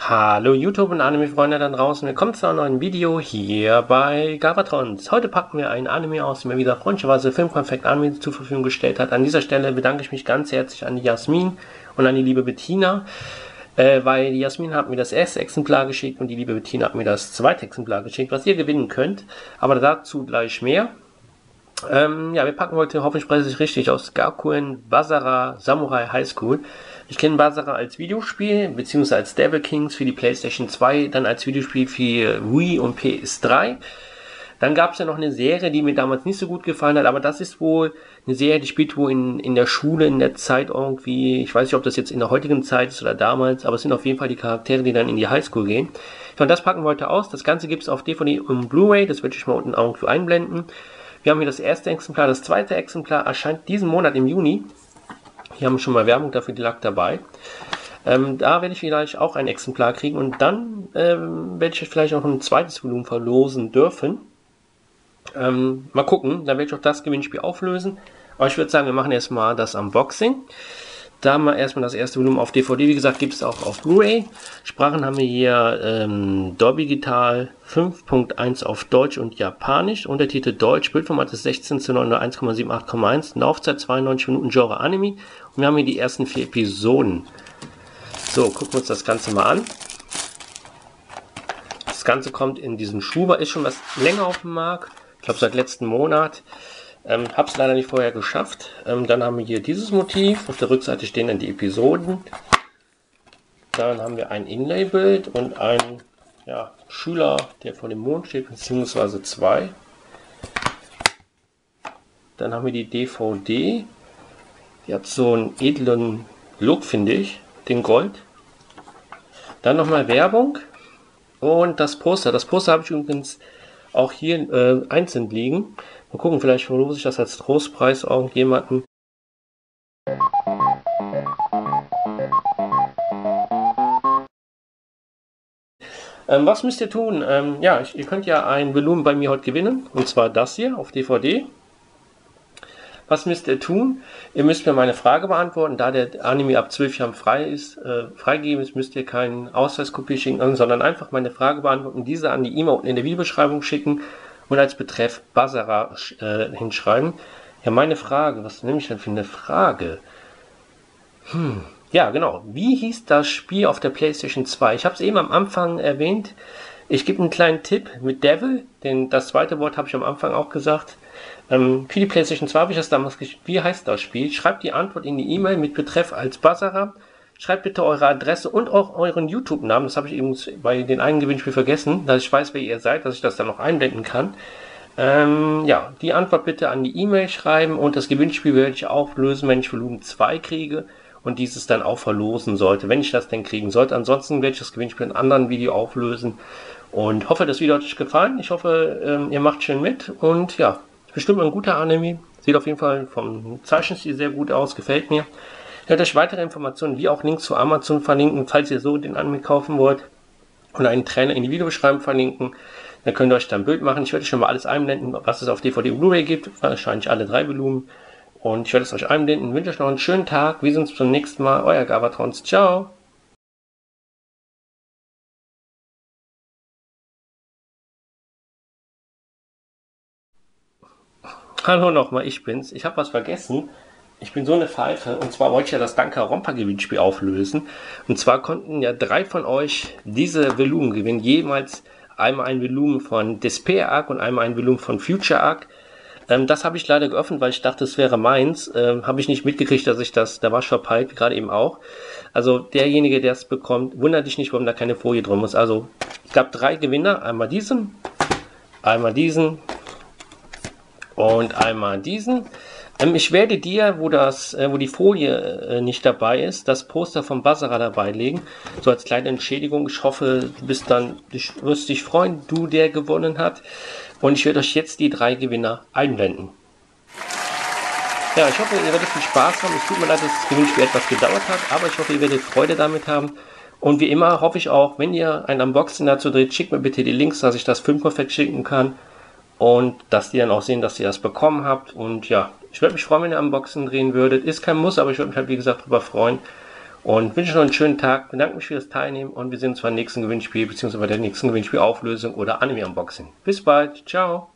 Hallo YouTube und Anime-Freunde da draußen, willkommen zu einem neuen Video hier bei Gavatrons. Heute packen wir ein Anime aus, der mir wieder freundlicherweise Filmkonfekt Anime zur Verfügung gestellt hat. An dieser Stelle bedanke ich mich ganz herzlich an die Jasmin und an die liebe Bettina, äh, weil die Jasmin hat mir das erste Exemplar geschickt und die liebe Bettina hat mir das zweite Exemplar geschickt, was ihr gewinnen könnt. Aber dazu gleich mehr. Ähm, ja, wir packen heute, hoffentlich spreche ich richtig aus, Gakuen Basara Samurai High School. Ich kenne Basara als Videospiel, beziehungsweise als Devil Kings für die PlayStation 2, dann als Videospiel für Wii und PS3. Dann gab es ja noch eine Serie, die mir damals nicht so gut gefallen hat, aber das ist wohl eine Serie, die spielt wohl in, in der Schule, in der Zeit irgendwie. Ich weiß nicht, ob das jetzt in der heutigen Zeit ist oder damals, aber es sind auf jeden Fall die Charaktere, die dann in die Highschool gehen. Und das packen wir heute aus. Das Ganze gibt es auf DVD und Blu-ray, das werde ich mal unten irgendwo einblenden. Wir haben hier das erste Exemplar. Das zweite Exemplar erscheint diesen Monat im Juni. Hier haben wir schon mal Werbung dafür, die lag dabei. Ähm, da werde ich vielleicht auch ein Exemplar kriegen und dann ähm, werde ich vielleicht auch ein zweites Volumen verlosen dürfen. Ähm, mal gucken, dann werde ich auch das Gewinnspiel auflösen. Aber ich würde sagen, wir machen erstmal das Unboxing. Da wir erstmal das erste Volumen auf DVD. Wie gesagt, gibt es auch auf Blu-ray. Sprachen haben wir hier ähm, Dolby Digital 5.1 auf Deutsch und Japanisch. Untertitel Deutsch. Bildformat ist 16 zu 9 1,78,1. Laufzeit 92 Minuten Genre Anime. Und wir haben hier die ersten vier Episoden. So, gucken wir uns das Ganze mal an. Das Ganze kommt in diesem Schuber. Ist schon was länger auf dem Markt. Ich glaube seit letzten Monat. Ähm, Habe es leider nicht vorher geschafft. Ähm, dann haben wir hier dieses Motiv. Auf der Rückseite stehen dann die Episoden. Dann haben wir ein Inlay-Bild und einen ja, Schüler, der vor dem Mond steht, beziehungsweise zwei. Dann haben wir die DVD. Die hat so einen edlen Look, finde ich. Den Gold. Dann nochmal Werbung. Und das Poster. Das Poster habe ich übrigens auch hier äh, einzeln liegen. Mal gucken, vielleicht verlose ich das als Trostpreis irgendjemanden. Ähm, was müsst ihr tun? Ähm, ja, ich, ihr könnt ja ein Volumen bei mir heute gewinnen. Und zwar das hier auf DVD. Was müsst ihr tun? Ihr müsst mir meine Frage beantworten. Da der Anime ab 12 Jahren frei ist, äh, freigegeben ist, müsst ihr keinen Ausweiskopie schicken, sondern einfach meine Frage beantworten, diese an die E-Mail in der Videobeschreibung schicken und als Betreff Basara äh, hinschreiben. Ja, meine Frage, was nehme ich denn für eine Frage? Hm, ja, genau. Wie hieß das Spiel auf der PlayStation 2? Ich habe es eben am Anfang erwähnt. Ich gebe einen kleinen Tipp mit Devil, denn das zweite Wort habe ich am Anfang auch gesagt. Ähm, für die PlayStation 2 habe ich das damals gespielt. Wie heißt das Spiel? Schreibt die Antwort in die E-Mail mit Betreff als Basara Schreibt bitte eure Adresse und auch euren YouTube-Namen. Das habe ich eben bei den einen Gewinnspiel vergessen, dass ich weiß, wer ihr seid, dass ich das dann noch einblenden kann. Ähm, ja, die Antwort bitte an die E-Mail schreiben und das Gewinnspiel werde ich auch lösen, wenn ich Volumen 2 kriege und dieses dann auch verlosen sollte, wenn ich das denn kriegen sollte. Ansonsten werde ich das Gewinnspiel in einem anderen Video auflösen und hoffe, das Video hat euch gefallen. Ich hoffe, ähm, ihr macht schön mit und ja, bestimmt ein guter Anime. Sieht auf jeden Fall vom Zeichenstil sehr gut aus, gefällt mir. Ich werde euch weitere Informationen wie auch Links zu Amazon verlinken, falls ihr so den Anime kaufen wollt. Und einen Trainer in die Videobeschreibung verlinken. Dann könnt ihr euch da ein Bild machen. Ich werde euch schon mal alles einblenden, was es auf DVD und Blu-ray gibt. Wahrscheinlich alle drei Volumen. Und ich werde es euch einblenden. Ich wünsche euch noch einen schönen Tag. Wir sehen uns zum nächsten Mal. Euer Gavatrons. Ciao. Hallo nochmal, ich bin's. Ich habe was vergessen. Ich bin so eine Pfeife. Und zwar wollte ich ja das Danka-Rompa-Gewinnspiel auflösen. Und zwar konnten ja drei von euch diese Volumen gewinnen. Jemals einmal ein Volumen von Despair Arc und einmal ein Volumen von Future Arc. Ähm, das habe ich leider geöffnet, weil ich dachte, es wäre meins. Ähm, habe ich nicht mitgekriegt, dass ich das, da war ich verpeilt, gerade eben auch. Also derjenige, der es bekommt, wundert dich nicht, warum da keine Folie drin muss. Also es gab drei Gewinner. Einmal diesen, einmal diesen und einmal diesen. Ähm, ich werde dir, wo das, äh, wo die Folie äh, nicht dabei ist, das Poster vom Basara dabei legen. So als kleine Entschädigung. Ich hoffe, du bist dann, du wirst dich freuen, du der gewonnen hat. Und ich werde euch jetzt die drei Gewinner einblenden. Ja, ich hoffe, ihr werdet viel Spaß haben. Es tut mir leid, dass das Gewinnspiel etwas gedauert hat, aber ich hoffe, ihr werdet Freude damit haben. Und wie immer hoffe ich auch, wenn ihr ein Unboxing dazu dreht, schickt mir bitte die Links, dass ich das Filmkonfekt schicken kann und dass die dann auch sehen, dass ihr das bekommen habt. Und ja, ich würde mich freuen, wenn ihr Unboxing drehen würdet. Ist kein Muss, aber ich würde mich halt wie gesagt drüber freuen. Und wünsche noch einen schönen Tag, bedanke mich für das Teilnehmen und wir sehen uns beim nächsten Gewinnspiel bzw. bei der nächsten Gewinnspielauflösung oder Anime-Unboxing. Bis bald, ciao!